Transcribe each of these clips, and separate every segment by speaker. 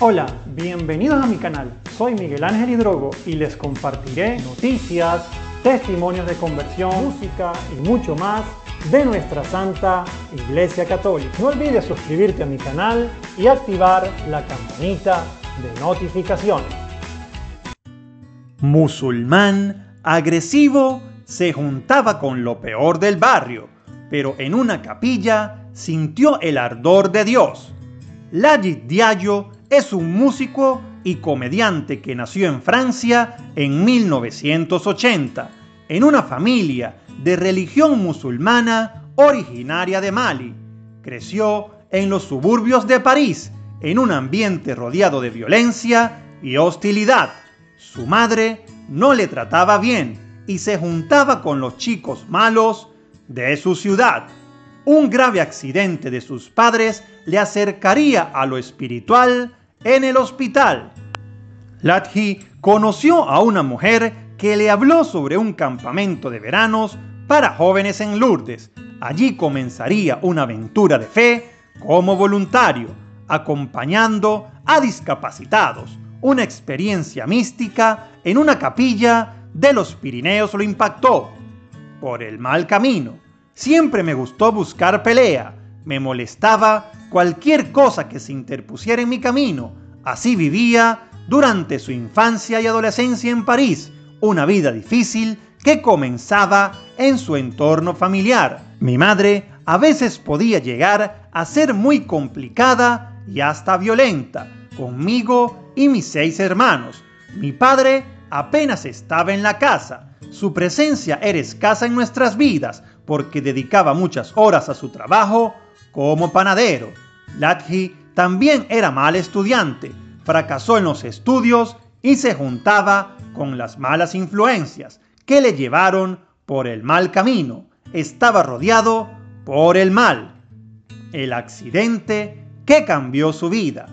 Speaker 1: Hola, bienvenidos a mi canal. Soy Miguel Ángel Hidrogo y les compartiré noticias, testimonios de conversión, música y mucho más de nuestra Santa Iglesia Católica. No olvides suscribirte a mi canal y activar la campanita de notificaciones.
Speaker 2: Musulmán agresivo se juntaba con lo peor del barrio, pero en una capilla sintió el ardor de Dios. Lajit Diallo es un músico y comediante que nació en Francia en 1980, en una familia de religión musulmana originaria de Mali. Creció en los suburbios de París, en un ambiente rodeado de violencia y hostilidad. Su madre no le trataba bien y se juntaba con los chicos malos de su ciudad. Un grave accidente de sus padres le acercaría a lo espiritual en el hospital. Latji conoció a una mujer que le habló sobre un campamento de veranos para jóvenes en Lourdes. Allí comenzaría una aventura de fe como voluntario, acompañando a discapacitados. Una experiencia mística en una capilla de los Pirineos lo impactó. Por el mal camino. Siempre me gustó buscar pelea. Me molestaba cualquier cosa que se interpusiera en mi camino. Así vivía durante su infancia y adolescencia en París, una vida difícil que comenzaba en su entorno familiar. Mi madre a veces podía llegar a ser muy complicada y hasta violenta conmigo y mis seis hermanos. Mi padre apenas estaba en la casa. Su presencia era escasa en nuestras vidas porque dedicaba muchas horas a su trabajo como panadero. Latji también era mal estudiante, fracasó en los estudios y se juntaba con las malas influencias que le llevaron por el mal camino. Estaba rodeado por el mal. El accidente que cambió su vida.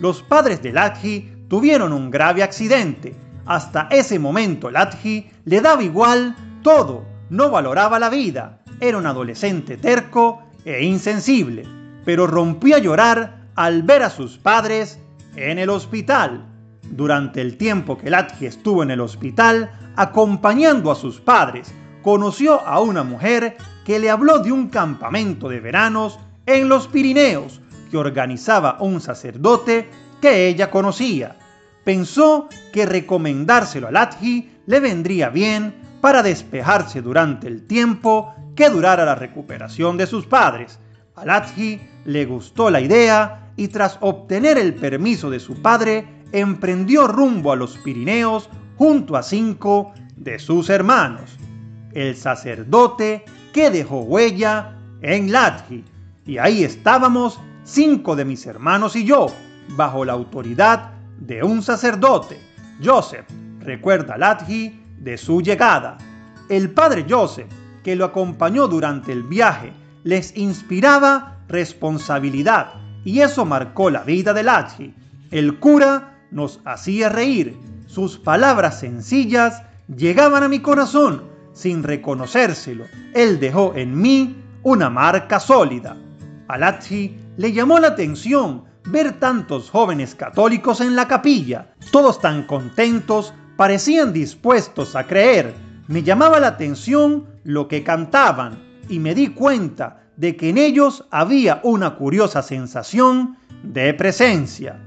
Speaker 2: Los padres de Latji tuvieron un grave accidente. Hasta ese momento Latji le daba igual todo, no valoraba la vida. Era un adolescente terco e insensible pero rompió a llorar al ver a sus padres en el hospital. Durante el tiempo que Latji estuvo en el hospital, acompañando a sus padres, conoció a una mujer que le habló de un campamento de veranos en los Pirineos que organizaba un sacerdote que ella conocía. Pensó que recomendárselo a Latji le vendría bien para despejarse durante el tiempo que durara la recuperación de sus padres. A Latji le gustó la idea y tras obtener el permiso de su padre, emprendió rumbo a los Pirineos junto a cinco de sus hermanos. El sacerdote que dejó huella en Latji. Y ahí estábamos cinco de mis hermanos y yo, bajo la autoridad de un sacerdote. Joseph recuerda Latji de su llegada. El padre Joseph, que lo acompañó durante el viaje, les inspiraba responsabilidad y eso marcó la vida de Lachi. El cura nos hacía reír, sus palabras sencillas llegaban a mi corazón sin reconocérselo. Él dejó en mí una marca sólida. A Lachi le llamó la atención ver tantos jóvenes católicos en la capilla, todos tan contentos, parecían dispuestos a creer. Me llamaba la atención lo que cantaban y me di cuenta de que en ellos había una curiosa sensación de presencia,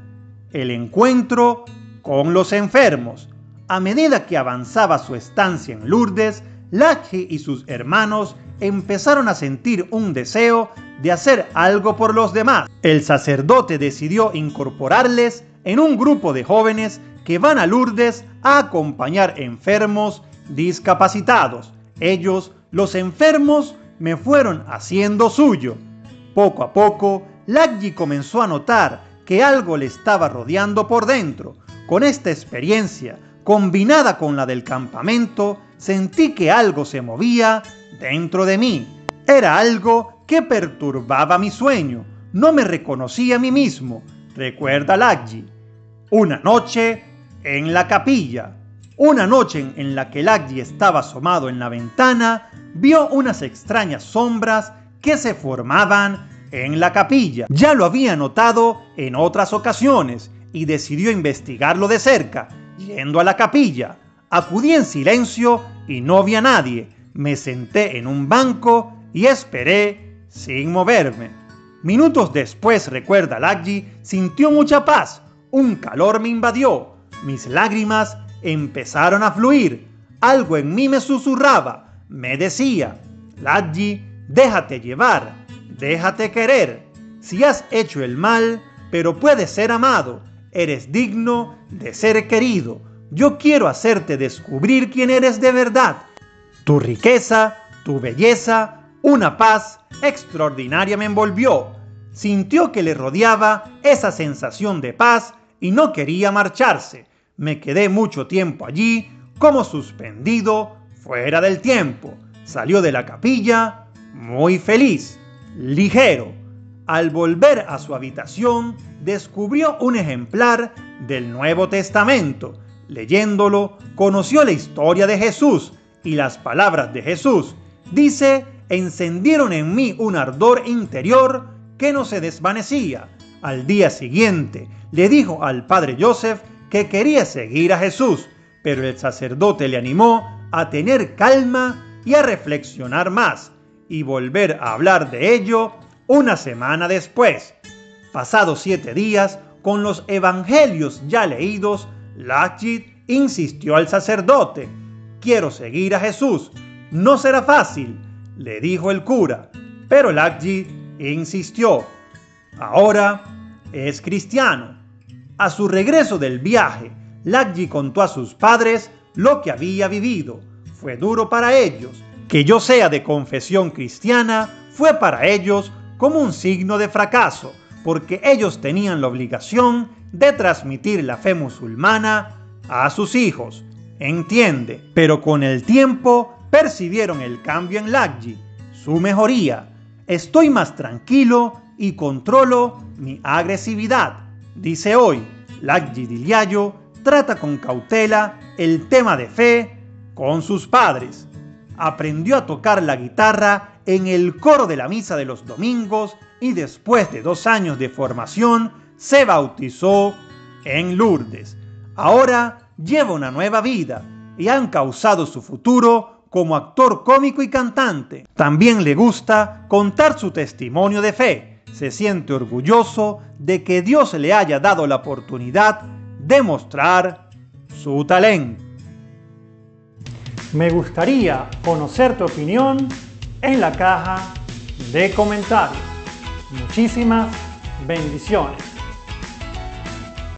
Speaker 2: el encuentro con los enfermos. A medida que avanzaba su estancia en Lourdes, Lache y sus hermanos empezaron a sentir un deseo de hacer algo por los demás. El sacerdote decidió incorporarles en un grupo de jóvenes que van a Lourdes a acompañar enfermos discapacitados. Ellos, los enfermos, me fueron haciendo suyo. Poco a poco, Laggi comenzó a notar que algo le estaba rodeando por dentro. Con esta experiencia, combinada con la del campamento, sentí que algo se movía dentro de mí. Era algo que perturbaba mi sueño. No me reconocía a mí mismo, recuerda Laggi. Una noche en la capilla. Una noche en la que Laggi estaba asomado en la ventana, vio unas extrañas sombras que se formaban en la capilla. Ya lo había notado en otras ocasiones. y decidió investigarlo de cerca, yendo a la capilla. Acudí en silencio y no vi a nadie. Me senté en un banco y esperé sin moverme. Minutos después, recuerda Laggi, sintió mucha paz. Un calor me invadió. Mis lágrimas empezaron a fluir. Algo en mí me susurraba. Me decía, Laggi, déjate llevar, déjate querer. Si has hecho el mal, pero puedes ser amado, eres digno de ser querido. Yo quiero hacerte descubrir quién eres de verdad. Tu riqueza, tu belleza, una paz extraordinaria me envolvió. Sintió que le rodeaba esa sensación de paz y no quería marcharse. Me quedé mucho tiempo allí, como suspendido, fuera del tiempo. Salió de la capilla muy feliz, ligero. Al volver a su habitación, descubrió un ejemplar del Nuevo Testamento. Leyéndolo, conoció la historia de Jesús y las palabras de Jesús. Dice, encendieron en mí un ardor interior que no se desvanecía. Al día siguiente le dijo al padre Joseph que quería seguir a Jesús, pero el sacerdote le animó a tener calma y a reflexionar más y volver a hablar de ello una semana después. Pasados siete días, con los evangelios ya leídos, Lachit insistió al sacerdote, quiero seguir a Jesús. No será fácil, le dijo el cura, pero Lachit insistió. Ahora es cristiano. A su regreso del viaje, Lachit contó a sus padres lo que había vivido. Fue duro para ellos. Que yo sea de confesión cristiana fue para ellos como un signo de fracaso, porque ellos tenían la obligación de transmitir la fe musulmana a sus hijos. Entiende, pero con el tiempo percibieron el cambio en Lagji, su mejoría. Estoy más tranquilo y controlo mi agresividad. Dice hoy, Lagji Diliayo trata con cautela el tema de fe con sus padres. Aprendió a tocar la guitarra en el coro de la misa de los domingos y después de dos años de formación se bautizó en Lourdes. Ahora lleva una nueva vida y han causado su futuro como actor cómico y cantante. También le gusta contar su testimonio de fe. Se siente orgulloso de que Dios le haya dado la oportunidad de mostrar su talento.
Speaker 1: Me gustaría conocer tu opinión en la caja de comentarios. Muchísimas bendiciones.